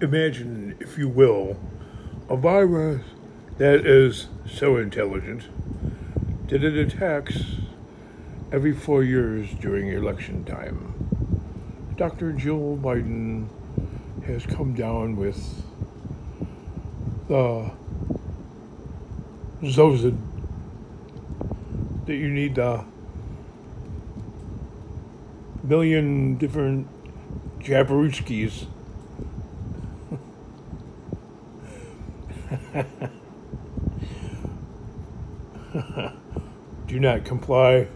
imagine, if you will, a virus that is so intelligent that it attacks every four years during election time. Dr. Jill Biden has come down with the Zozid that you need the million different Jabarutskis. Do not comply